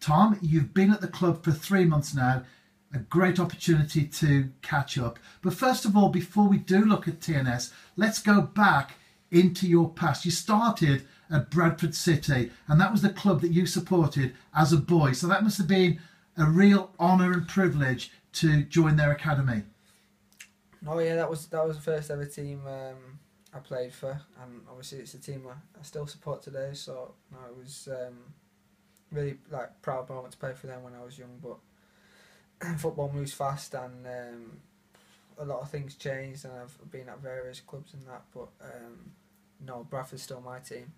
Tom, you've been at the club for three months now. A great opportunity to catch up. But first of all, before we do look at TNS, let's go back into your past. You started at Bradford City, and that was the club that you supported as a boy. So that must have been a real honour and privilege to join their academy. Oh yeah, that was that was the first ever team um, I played for, and obviously it's a team I, I still support today. So no, it was um, really like proud moment to play for them when I was young. But football moves fast, and um, a lot of things changed, and I've been at various clubs and that. But um, no, Bradford's still my team.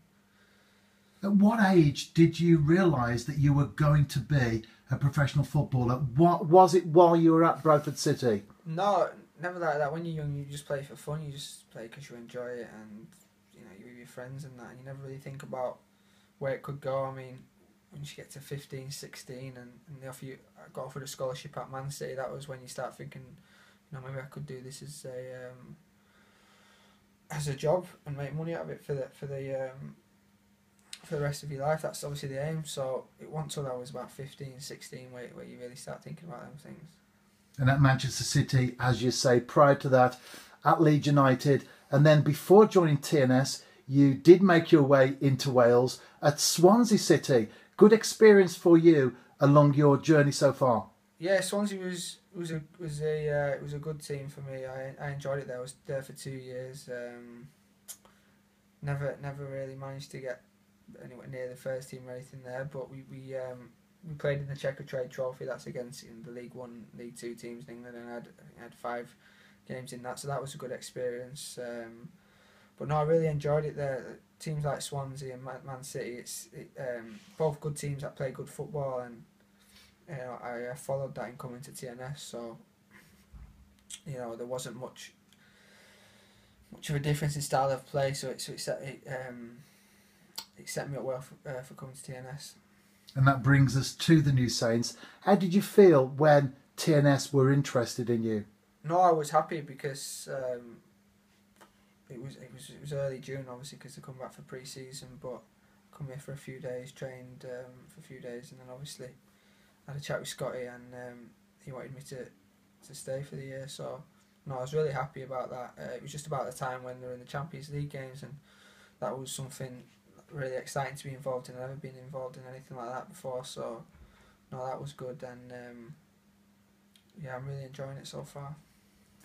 At what age did you realise that you were going to be a professional footballer? What was it while you were at Bradford City? No, never like that. When you're young, you just play for fun. You just play because you enjoy it, and you know you're with your friends and that. And you never really think about where it could go. I mean, when you get to 15, 16, and, and they offer you, I got offered a scholarship at Man City. That was when you start thinking, you know, maybe I could do this as a um, as a job and make money out of it for the for the um, for the rest of your life. That's obviously the aim. So it wasn't until I was about 15, 16 where, where you really start thinking about them things. And at Manchester City, as you say, prior to that, at Leeds United, and then before joining TNS, you did make your way into Wales at Swansea City. Good experience for you along your journey so far. Yeah, Swansea was was a was a uh, it was a good team for me. I I enjoyed it there. I was there for two years. Um, never never really managed to get anywhere near the first team or anything there, but we we um, we played in the Checkatrade Trophy. That's against in the League One, League Two teams in England, and I had I had five games in that, so that was a good experience. Um, but no, I really enjoyed it there. Teams like Swansea and Man, Man City, it's it, um, both good teams that play good football, and you know I, I followed that in coming to TNS. So you know there wasn't much much of a difference in style of play, so it so it set it, um, it set me up well for, uh, for coming to TNS. And that brings us to the New Saints. How did you feel when TNS were interested in you? No, I was happy because um, it was it was it was early June, obviously, because they come back for pre-season. But come here for a few days, trained um, for a few days, and then obviously had a chat with Scotty, and um, he wanted me to to stay for the year. So no, I was really happy about that. Uh, it was just about the time when they were in the Champions League games, and that was something really exciting to be involved in. I've never been involved in anything like that before, so no, that was good, and um, yeah, I'm really enjoying it so far.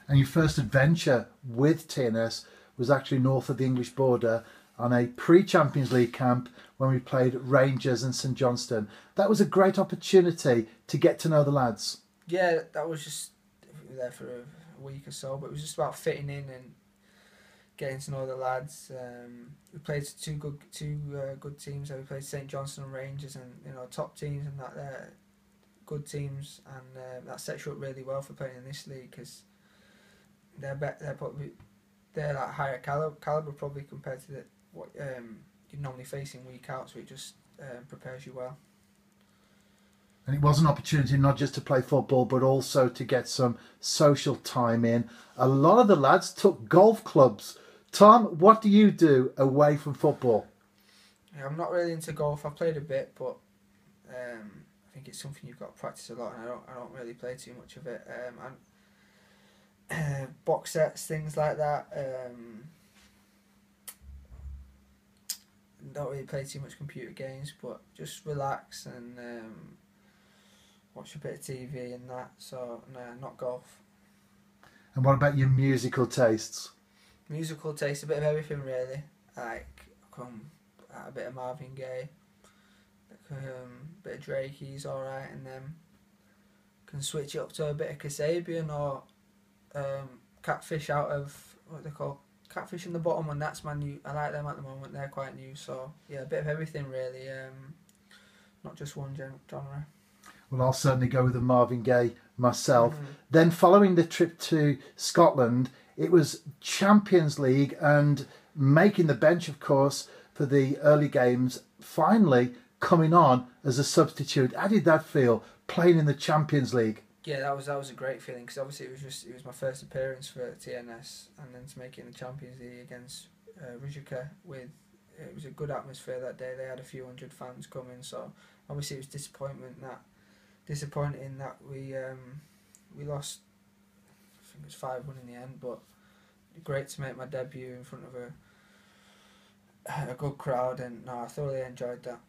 And your first adventure with TNS was actually north of the English border on a pre-Champions League camp when we played Rangers and St Johnstone. That was a great opportunity to get to know the lads. Yeah, that was just we there for a week or so, but it was just about fitting in and getting to know the lads. Um, we played two good two uh, good teams. We played St Johnstone and Rangers, and you know top teams and that uh, good teams, and uh, that sets you up really well for playing in this league because they're be- they're probably they're like higher caliber, caliber probably compared to the, what um, you're normally facing week out, so it just uh, prepares you well. And it was an opportunity not just to play football, but also to get some social time in. A lot of the lads took golf clubs. Tom, what do you do away from football? Yeah, I'm not really into golf. I've played a bit, but um, I think it's something you've got to practice a lot, and I don't I don't really play too much of it. Um, and uh, box sets, things like that. Um, don't really play too much computer games, but just relax and um, watch a bit of TV and that. So no, not golf. And what about your musical tastes? Musical taste, a bit of everything really. Like come a bit of Marvin Gaye, um, bit of Drake, he's alright, and then can switch it up to a bit of Kasabian or um, Catfish out of what they call Catfish and the Bottlemen, and that's my new. I like them at the moment. They're quite new, so yeah, a bit of everything really. Um, not just one genre. Well, I'll certainly go with the Marvin Gaye myself. Mm-hmm. Then, following the trip to Scotland, it was Champions League and making the bench, of course, for the early games. Finally, coming on as a substitute. How did that feel playing in the Champions League? Yeah, that was that was a great feeling because obviously it was just it was my first appearance for TNS and then to make it in the Champions League against uh, Rijeka with it was a good atmosphere that day. They had a few hundred fans coming, so obviously it was disappointment that disappointing that we um, we lost. I think it was five one in the end, but great to make my debut in front of a a good crowd, and no, I thoroughly enjoyed that.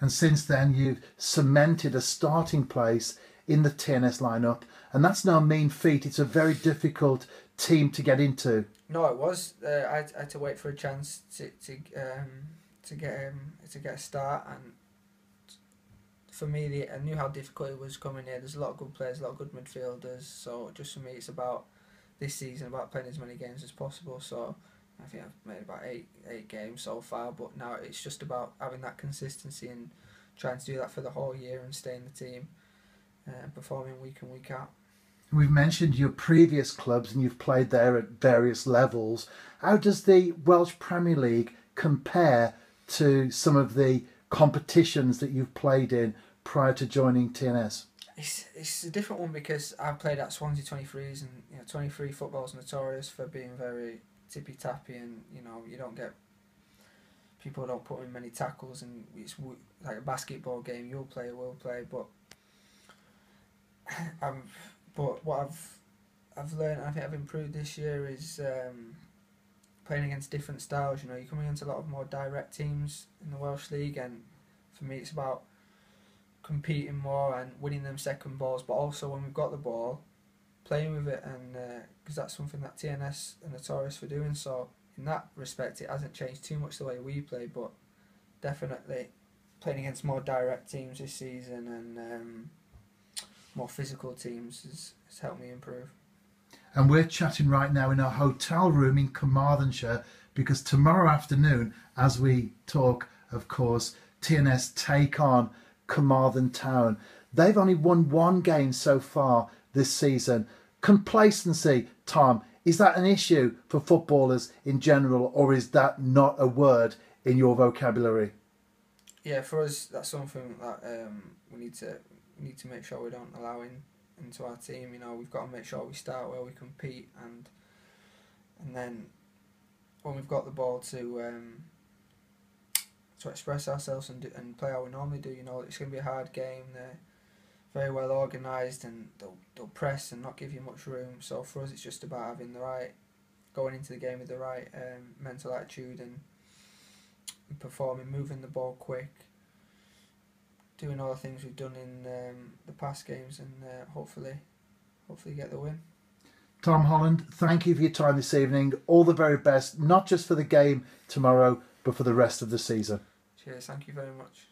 And since then, you've cemented a starting place in the TNS lineup, and that's no mean feat. It's a very difficult team to get into. No, it was. Uh, I, had, I had to wait for a chance to to um, to get um, to get a start, and for me, the, I knew how difficult it was coming here. There's a lot of good players, a lot of good midfielders. So just for me, it's about this season about playing as many games as possible. So I think I've made about eight eight games so far, but now it's just about having that consistency and trying to do that for the whole year and stay in the team Uh, and performing week in week out. We've mentioned your previous clubs and you've played there at various levels. How does the Welsh Premier League compare to some of the competitions that you've played in prior to joining TNS? It's, it's a different one because I've played at Swansea 23s and you know 23 football's notorious for being very tippy tappy and you know you don't get people don't put in many tackles and it's like a basketball game you'll play will play but I'm but what I've I've learned I think I've improved this year is um, playing against different styles you know you're coming against a lot of more direct teams in the Welsh League and for me it's about competing more and winning them second balls but also when we've got the ball playing with it, and because uh, that's something that TNS are notorious for doing. So in that respect, it hasn't changed too much the way we play, but definitely playing against more direct teams this season and um, more physical teams has, has helped me improve. And we're chatting right now in our hotel room in Carmarthenshire because tomorrow afternoon, as we talk, of course, TNS take on Carmarthen Town. They've only won one game so far this season, Complacency, Tom, is that an issue for footballers in general, or is that not a word in your vocabulary? Yeah, for us, that's something that um, we need to need to make sure we don't allow in into our team. You know, we've got to make sure we start where we compete, and and then when we've got the ball to um, to express ourselves and do, and play how we normally do. You know, it's going to be a hard game. They're very well organised and they'll, they'll press and not give you much room. So for us, it's just about having the right, going into the game with the right um, mental attitude and, and, performing, moving the ball quick, doing all the things we've done in um, the past games, and uh, hopefully, hopefully get the win. Tom Holland, thank you for your time this evening. All the very best, not just for the game tomorrow, but for the rest of the season. Cheers. Thank you very much.